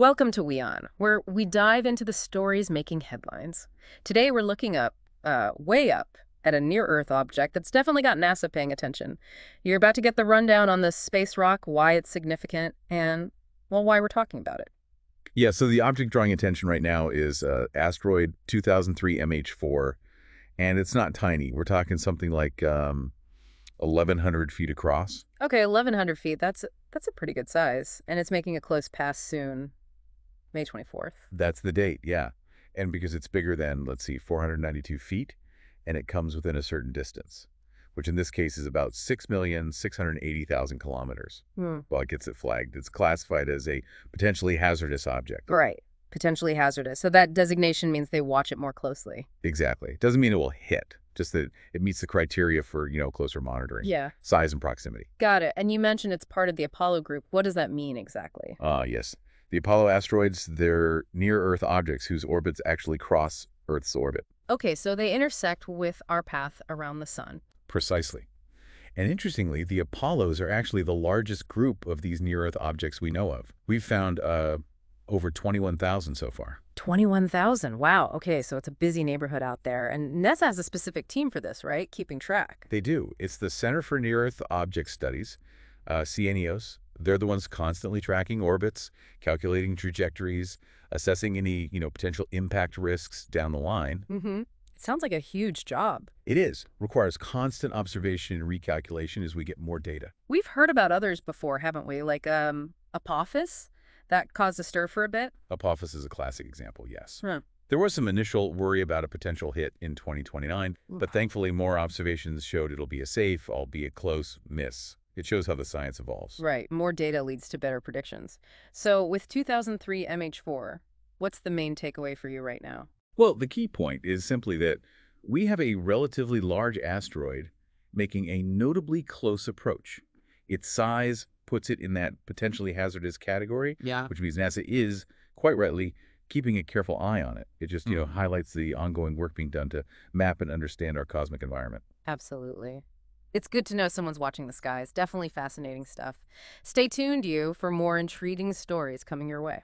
Welcome to WION, where we dive into the stories making headlines. Today we're looking up, uh, way up, at a near-Earth object that's definitely got NASA paying attention. You're about to get the rundown on this space rock, why it's significant, and, well, why we're talking about it. Yeah, so the object drawing attention right now is uh, asteroid 2003 MH4, and it's not tiny. We're talking something like um, 1,100 feet across. Okay, 1,100 feet, that's, that's a pretty good size, and it's making a close pass soon, May 24th. That's the date, yeah. And because it's bigger than, let's see, 492 feet, and it comes within a certain distance, which in this case is about 6,680,000 kilometers. Hmm. Well, it gets it flagged. It's classified as a potentially hazardous object. Right, potentially hazardous. So that designation means they watch it more closely. Exactly. Doesn't mean it will hit, just that it meets the criteria for, you know, closer monitoring. Yeah, Size and proximity. got it. And you mentioned it's part of the Apollo group. What does that mean exactly? Ah, yes. The Apollo asteroids, they're near-Earth objects whose orbits actually cross Earth's orbit. Okay, so they intersect with our path around the sun. Precisely. And interestingly, the Apollos are actually the largest group of these near-Earth objects we know of. We've found uh, over 21,000 so far. 21,000. Wow. Okay, so it's a busy neighborhood out there. And NASA has a specific team for this, right? Keeping track. They do. It's the Center for Near-Earth Object Studies, uh, CNEOS. They're the ones constantly tracking orbits, calculating trajectories, assessing any, you know, potential impact risks down the line. Mm-hmm. It sounds like a huge job. It is. Requires constant observation and recalculation as we get more data. We've heard about others before, haven't we? Like um, Apophis? That caused a stir for a bit? Apophis is a classic example, yes. Huh. There was some initial worry about a potential hit in 2029, but thankfully more observations showed it'll be a safe, albeit close, miss. It shows how the science evolves. Right. More data leads to better predictions. So with 2003 MH4, what's the main takeaway for you right now? Well, the key point is simply that we have a relatively large asteroid making a notably close approach. Its size puts it in that potentially hazardous category, Yeah. which means NASA is, quite rightly, keeping a careful eye on it. It just, you know, Mhm. highlights the ongoing work being done to map and understand our cosmic environment. Absolutely. It's good to know someone's watching the skies. Definitely fascinating stuff. Stay tuned, you, for more intriguing stories coming your way.